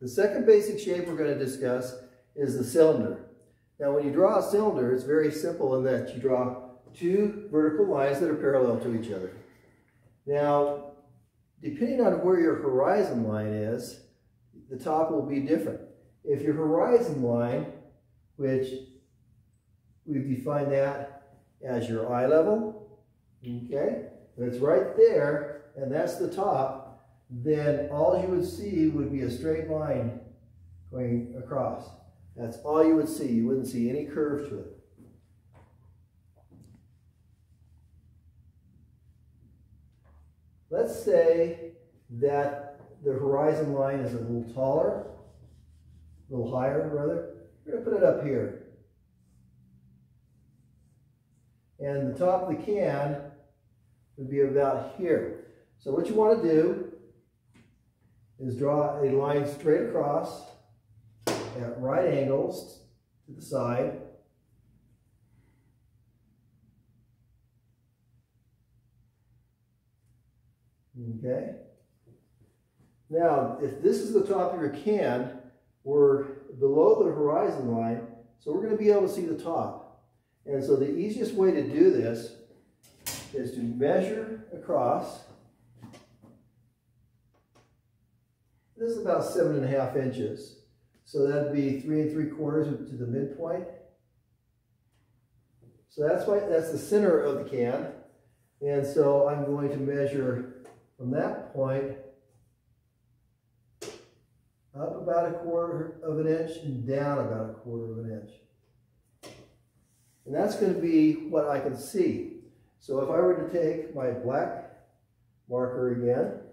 The second basic shape we're going to discuss is the cylinder. Now when you draw a cylinder, it's very simple in that you draw two vertical lines that are parallel to each other. Now, depending on where your horizon line is, the top will be different. If your horizon line, which we've defined that as your eye level, okay, it's right there, and that's the top, then all you would see would be a straight line going across. That's all you would see. You wouldn't see any curve to it. Let's say that the horizon line is a little taller, a little higher rather. We're going to put it up here. And the top of the can would be about here. So what you want to do is draw a line straight across at right angles to the side. Okay. Now, if this is the top of your can, we're below the horizon line, so we're going to be able to see the top. And so the easiest way to do this is to measure across. This is about seven and a half inches. So that'd be three and three quarters to the midpoint. So that's why that's the center of the can. And so I'm going to measure from that point up about a quarter of an inch and down about a quarter of an inch. And that's going to be what I can see. So if I were to take my black marker again,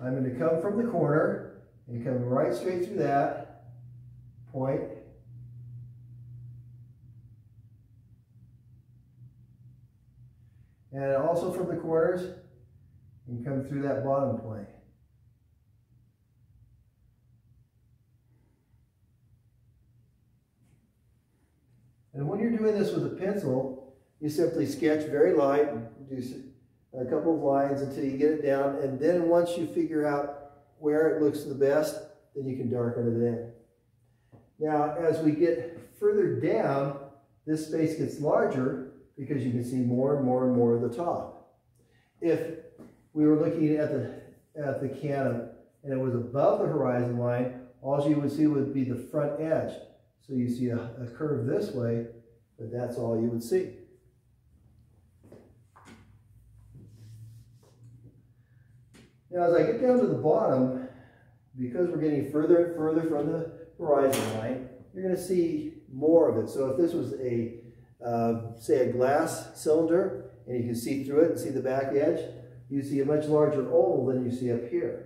I'm going to come from the corner and come right straight through that point. And also from the corners and come through that bottom point. And when you're doing this with a pencil, you simply sketch very light, and do a couple of lines until you get it down. And then once you figure out where it looks the best, then you can darken it in. Now, as we get further down, this space gets larger because you can see more and more and more of the top. If we were looking at the, at the can and it was above the horizon line, all you would see would be the front edge. So you see a, a curve this way, but that's all you would see. Now as I get down to the bottom, because we're getting further and further from the horizon line, you're going to see more of it. So if this was a, uh, say a glass cylinder, and you can see through it and see the back edge, you see a much larger oval than you see up here.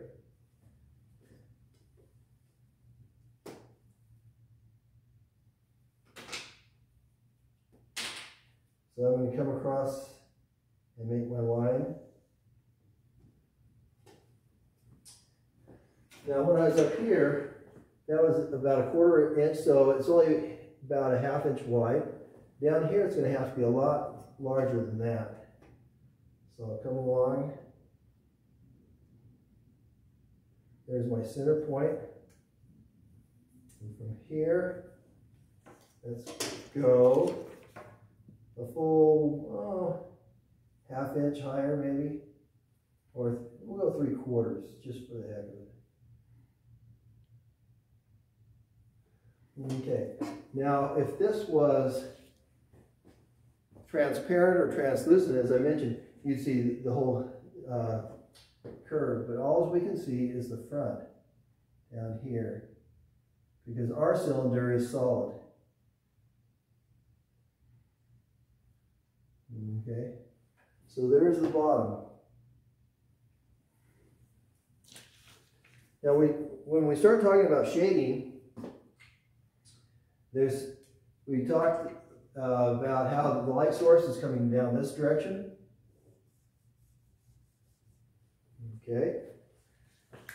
So I'm going to come across and make my line. Now when I was up here, that was about a quarter inch, so it's only about a half inch wide. Down here it's going to have to be a lot larger than that. So I'll come along. There's my center point. And from here, let's go a full oh, half inch higher maybe. Or we'll go three quarters just for the heck of it. Okay, now if this was transparent or translucent, as I mentioned, you'd see the whole uh, curve, but all we can see is the front down here because our cylinder is solid. Okay, so there's the bottom. Now, we, when we start talking about shading, there's, we talked uh, about how the light source is coming down this direction. Okay.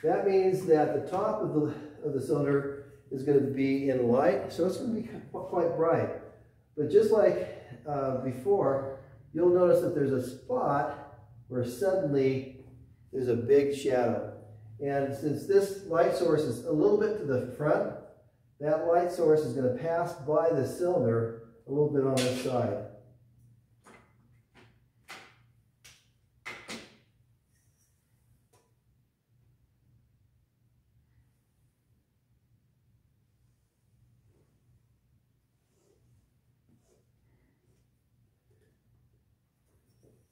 That means that the top of the, of the cylinder is going to be in light, so it's going to be quite bright. But just like uh, before, you'll notice that there's a spot where suddenly there's a big shadow. And since this light source is a little bit to the front, that light source is going to pass by the cylinder a little bit on this side.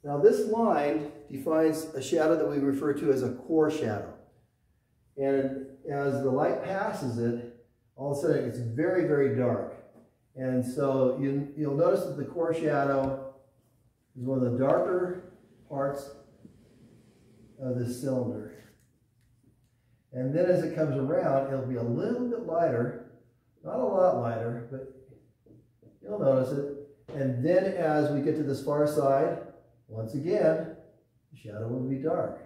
Now this line defines a shadow that we refer to as a core shadow. And as the light passes it, all of a sudden it's very, very dark. And so you, you'll notice that the core shadow is one of the darker parts of this cylinder. And then as it comes around, it'll be a little bit lighter, not a lot lighter, but you'll notice it. And then as we get to this far side, once again, the shadow will be dark.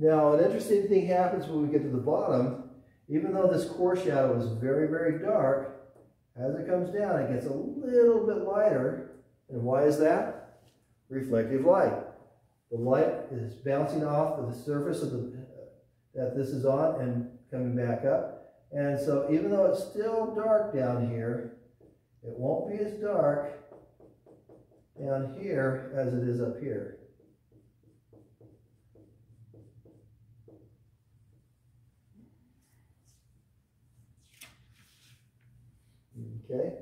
Now, an interesting thing happens when we get to the bottom. Even though this core shadow is very, very dark, as it comes down, it gets a little bit lighter. And why is that? Reflective light. The light is bouncing off of the surface of the that this is on and coming back up. And so even though it's still dark down here, it won't be as dark down here as it is up here. Okay.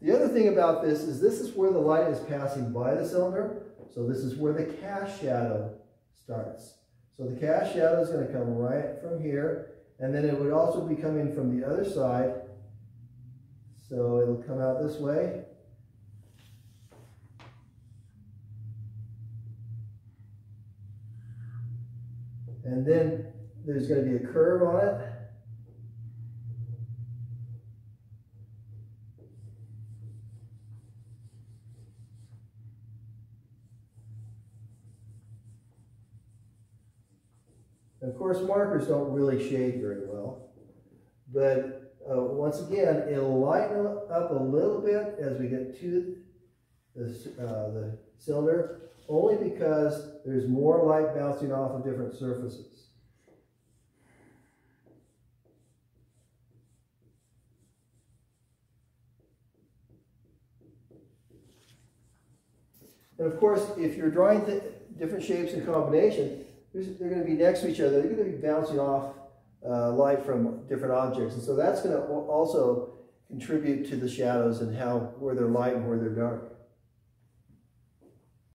The other thing about this is this is where the light is passing by the cylinder. So this is where the cast shadow starts. So the cast shadow is going to come right from here. And then it would also be coming from the other side so it'll come out this way. And then there's going to be a curve on it. Of course, markers don't really shade very well, but uh, once again, it'll lighten up a little bit as we get to this, uh, the cylinder, only because there's more light bouncing off of different surfaces. And of course, if you're drawing different shapes in combination, they're going to be next to each other. They're going to be bouncing off uh, light from different objects. And so that's going to also contribute to the shadows and how where they're light and where they're dark.